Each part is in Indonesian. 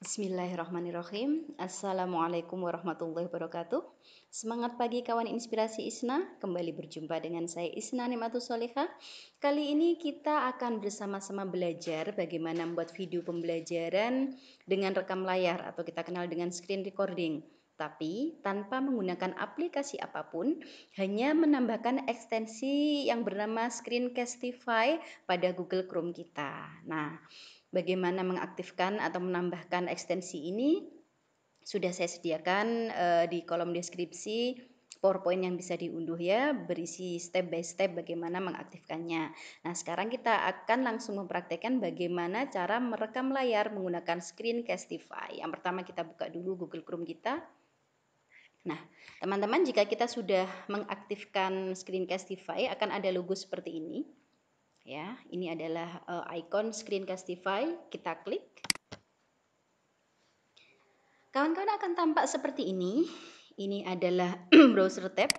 Bismillahirrahmanirrahim. Assalamualaikum warahmatullahi wabarakatuh. Semangat pagi kawan inspirasi Isna. Kembali berjumpa dengan saya Isna Nimatus Soleha. Kali ini kita akan bersama-sama belajar bagaimana membuat video pembelajaran dengan rekam layar atau kita kenal dengan screen recording. Tapi tanpa menggunakan aplikasi apa pun, hanya menambahkan ekstensi yang bernama Screencastify pada Google Chrome kita. Nah, bagaimana mengaktifkan atau menambahkan ekstensi ini sudah saya sediakan uh, di kolom deskripsi PowerPoint yang bisa diunduh ya, berisi step by step bagaimana mengaktifkannya. Nah, sekarang kita akan langsung mempraktekkan bagaimana cara merekam layar menggunakan Screencastify. Yang pertama kita buka dulu Google Chrome kita. Nah, teman-teman jika kita sudah mengaktifkan Screencastify akan ada logo seperti ini. Ya, ini adalah uh, icon Screencastify. Kita klik. Kawan-kawan akan tampak seperti ini. Ini adalah browser tab.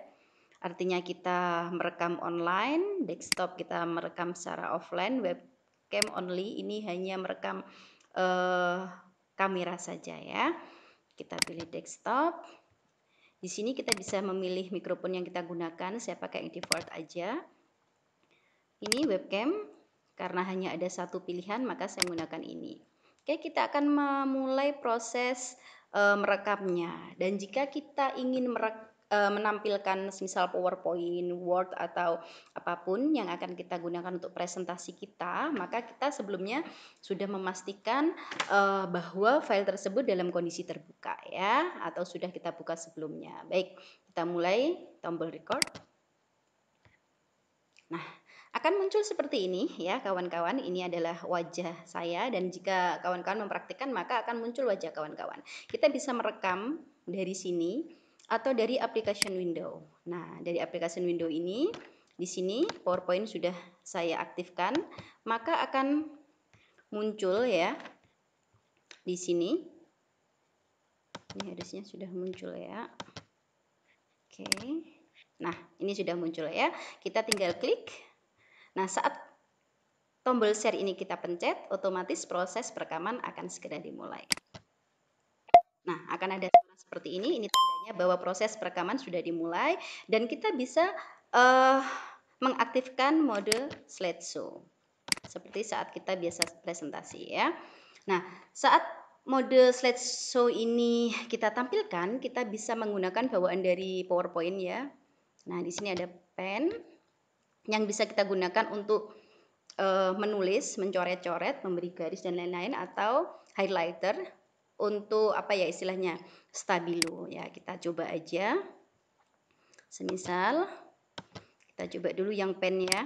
Artinya kita merekam online, desktop kita merekam secara offline, webcam only. Ini hanya merekam uh, kamera saja ya. Kita pilih desktop. Di sini kita bisa memilih mikrofon yang kita gunakan. Saya pakai yang default aja ini webcam karena hanya ada satu pilihan maka saya menggunakan ini oke kita akan memulai proses uh, merekamnya dan jika kita ingin merek, uh, menampilkan misal PowerPoint, Word atau apa pun yang akan kita gunakan untuk presentasi kita, maka kita sebelumnya sudah memastikan uh, bahwa file tersebut dalam kondisi terbuka ya atau sudah kita buka sebelumnya. Baik, kita mulai tombol record. Nah, akan muncul seperti ini ya kawan-kawan. Ini adalah wajah saya dan jika kawan-kawan mempraktikkan maka akan muncul wajah kawan-kawan. Kita bisa merekam dari sini atau dari application window. Nah dari application window ini di sini PowerPoint sudah saya aktifkan maka akan muncul ya di sini. Ini harusnya sudah muncul ya. Oke. Nah ini sudah muncul ya. Kita tinggal klik Nah, saat tombol share ini kita pencet, otomatis proses perekaman akan segera dimulai. Nah, akan ada suara seperti ini. Ini tandanya bahwa proses perekaman sudah dimulai dan kita bisa uh, mengaktifkan mode slideshow. Seperti saat kita biasa presentasi ya. Nah, saat mode slideshow ini kita tampilkan, kita bisa menggunakan bawaan dari PowerPoint ya. Nah, di sini ada pen, yang bisa kita gunakan untuk uh, menulis, mencoret-coret, memberi garis dan lain-lain atau highlighter untuk apa ya istilahnya stabilo. Ya kita coba aja. Semisal kita coba dulu yang pen ya.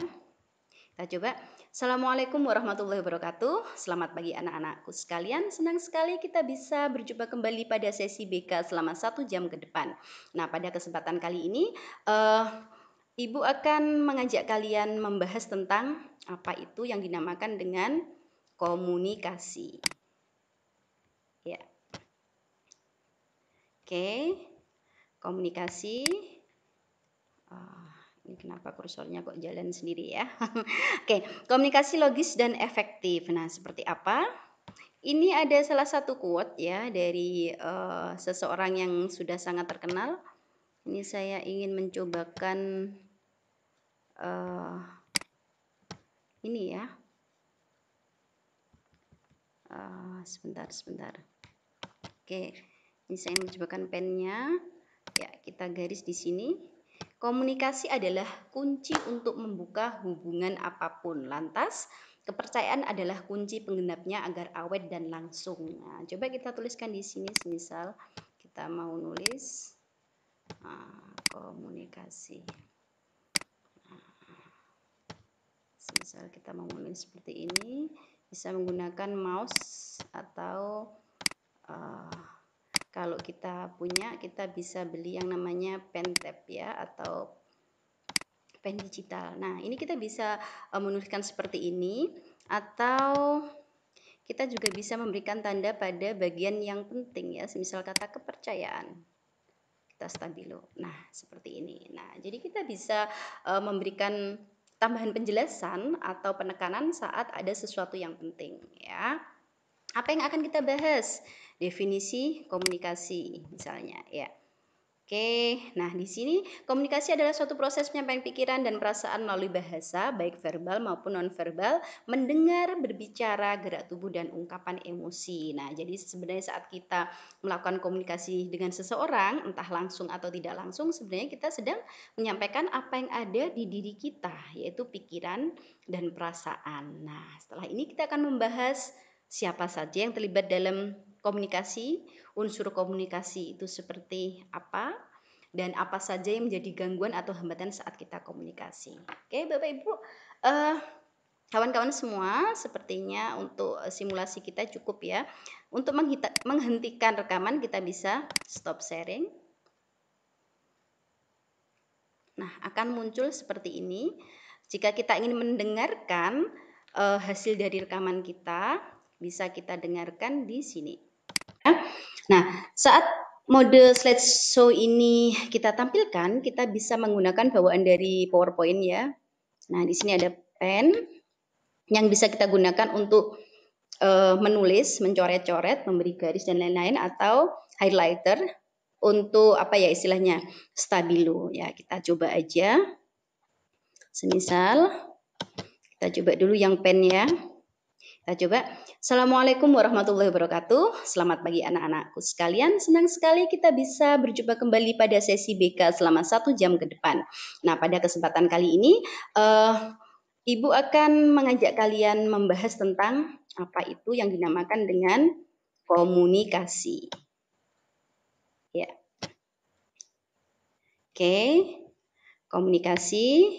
Kita coba. Assalamualaikum warahmatullahi wabarakatuh. Selamat pagi anak-anakku sekalian. Senang sekali kita bisa berjumpa kembali pada sesi BK selama satu jam ke depan. Nah pada kesempatan kali ini uh, Ibu akan mengajak kalian membahas tentang apa itu yang dinamakan dengan komunikasi. Ya. Oke. Komunikasi. Uh, ini kenapa kursornya kok jalan sendiri ya? Oke, komunikasi logis dan efektif. Nah, seperti apa? Ini ada salah satu quote ya dari uh, seseorang yang sudah sangat terkenal. Ini saya ingin mencobakan uh, ini ya. Uh, sebentar sebentar. Oke ini saya mencobakan pennya. Ya kita garis di sini. Komunikasi adalah kunci untuk membuka hubungan apa pun. Lantas kepercayaan adalah kunci penggenapnya agar awet dan langsung. Nah, coba kita tuliskan di sini semisal kita mau nulis nah, komunikasi misal kita mau seperti ini bisa menggunakan mouse atau uh, kalau kita punya kita bisa beli yang namanya pen tab ya atau pen digital. Nah ini kita bisa uh, menuliskan seperti ini atau kita juga bisa memberikan tanda pada bagian yang penting ya semisal kata kepercayaan. Kita stabilo nah seperti ini. Nah jadi kita bisa uh, memberikan tambahan penjelasan atau penekanan saat ada sesuatu yang penting ya. Apa yang akan kita bahas? Definisi komunikasi misalnya, ya. Oke, nah di sini komunikasi adalah suatu proses penyampaian pikiran dan perasaan melalui bahasa, baik verbal maupun nonverbal, mendengar, berbicara, gerak tubuh dan ungkapan emosi. Nah, jadi sebenarnya saat kita melakukan komunikasi dengan seseorang, entah langsung atau tidak langsung, sebenarnya kita sedang menyampaikan apa yang ada di diri kita, yaitu pikiran dan perasaan. Nah, setelah ini kita akan membahas siapa saja yang terlibat dalam komunikasi, unsur komunikasi itu seperti apa dan apa saja yang menjadi gangguan atau hambatan saat kita komunikasi. Oke, Bapak Ibu, uh, kawan-kawan semua, sepertinya untuk simulasi kita cukup ya. Untuk menghentikan rekaman kita bisa stop sharing. Nah, akan muncul seperti ini. Jika kita ingin mendengarkan uh, hasil dari rekaman kita, bisa kita dengarkan di sini. Nah, saat mode slideshow ini kita tampilkan, kita bisa menggunakan bawaan dari PowerPoint ya. Nah, di sini ada pen yang bisa kita gunakan untuk uh, menulis, mencoret-coret, memberi garis dan lain-lain atau highlighter untuk apa ya istilahnya stabilo ya. Kita coba aja. Semisal kita coba dulu yang pen ya. Kita coba. Assalamualaikum warahmatullahi wabarakatuh. Selamat pagi anak-anakku sekalian. Senang sekali kita bisa berjumpa kembali pada sesi BK selama satu jam ke depan. Nah, pada kesempatan kali ini, uh, Ibu akan mengajak kalian membahas tentang apa itu yang dinamakan dengan komunikasi. Ya. Oke, komunikasi.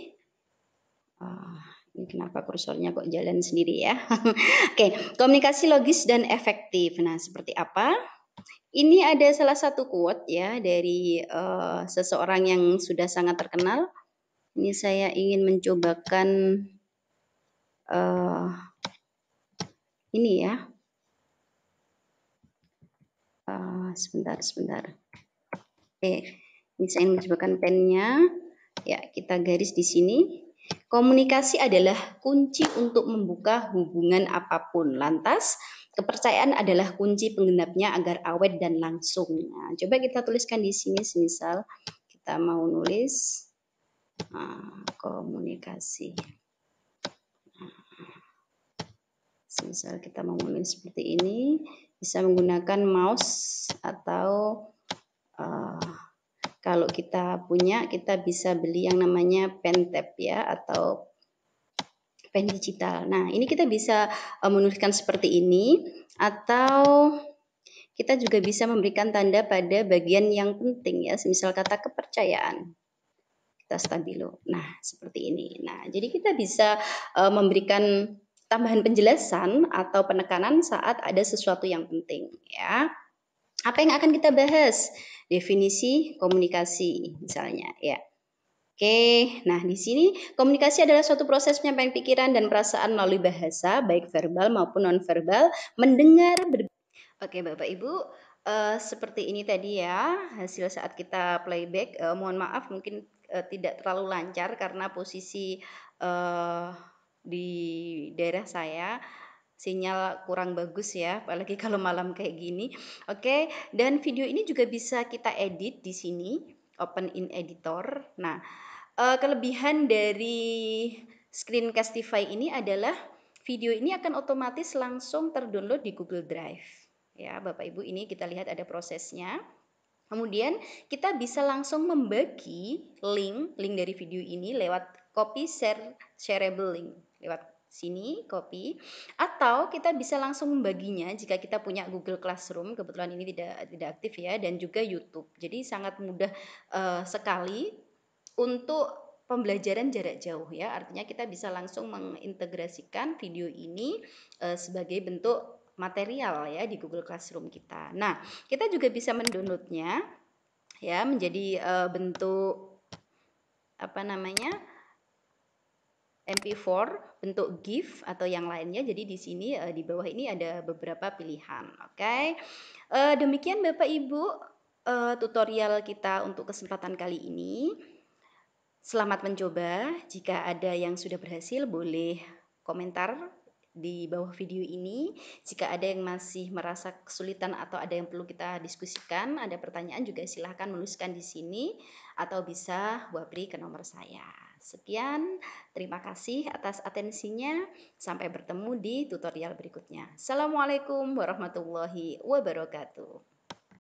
Uh, kenapa kursornya kok jalan sendiri ya? Oke, komunikasi logis dan efektif. Nah, seperti apa? Ini ada salah satu quote ya dari uh, seseorang yang sudah sangat terkenal. Ini saya ingin mencobakan uh, ini ya. Uh, sebentar, sebentar. Oke, ini saya ingin mencobakan pennya. Ya, kita garis di sini. Komunikasi adalah kunci untuk membuka hubungan apa pun. Lantas, kepercayaan adalah kunci penggenapnya agar awet dan langsung. Nah, coba kita tuliskan di sini, semisal kita mau nulis nah, komunikasi. Nah, semisal kita mau menulis seperti ini, bisa menggunakan mouse atau uh, kalau kita punya, kita bisa beli yang namanya pen tab ya atau pen digital. Nah, ini kita bisa uh, menuliskan seperti ini atau kita juga bisa memberikan tanda pada bagian yang penting ya, misal kata kepercayaan. Kita stabilo. Nah, seperti ini. Nah, jadi kita bisa uh, memberikan tambahan penjelasan atau penekanan saat ada sesuatu yang penting ya. Apa yang akan kita bahas? Definisi komunikasi misalnya ya. Oke, nah di sini komunikasi adalah suatu proses penyampaian pikiran dan perasaan melalui bahasa, baik verbal maupun nonverbal, mendengar. Ber... Oke, Bapak Ibu, uh, seperti ini tadi ya hasil saat kita playback. Uh, mohon maaf, mungkin uh, tidak terlalu lancar karena posisi uh, di daerah saya sinyal kurang bagus ya, apalagi kalau malam kayak gini. Oke, dan video ini juga bisa kita edit di sini, open in editor. Nah, uh, kelebihan dari Screencastify ini adalah video ini akan otomatis langsung terdownload di Google Drive. Ya, Bapak Ibu, ini kita lihat ada prosesnya. Kemudian kita bisa langsung membagi link link dari video ini lewat copy share shareable link lewat sini copy. Atau kita bisa langsung membaginya jika kita punya Google Classroom kebetulan ini tidak tidak aktif ya dan juga YouTube. Jadi sangat mudah uh, sekali untuk pembelajaran jarak jauh ya. Artinya kita bisa langsung mengintegrasikan video ini uh, sebagai bentuk material ya di Google Classroom kita. Nah kita juga bisa mendownloadnya ya menjadi uh, bentuk apa namanya MP4 bentuk GIF atau yang lainnya. Jadi di sini uh, di bawah ini ada beberapa pilihan. Oke, okay? uh, demikian Bapak Ibu uh, tutorial kita untuk kesempatan kali ini. Selamat mencoba. Jika ada yang sudah berhasil, boleh komentar di bawah video ini. Jika ada yang masih merasa kesulitan atau ada yang perlu kita diskusikan, ada pertanyaan juga silahkan menuliskan di sini atau bisa wabri ke nomor saya sekian, terima kasih atas atensinya. Sampai bertemu di tutorial berikutnya. Assalamualaikum warahmatullahi wabarakatuh.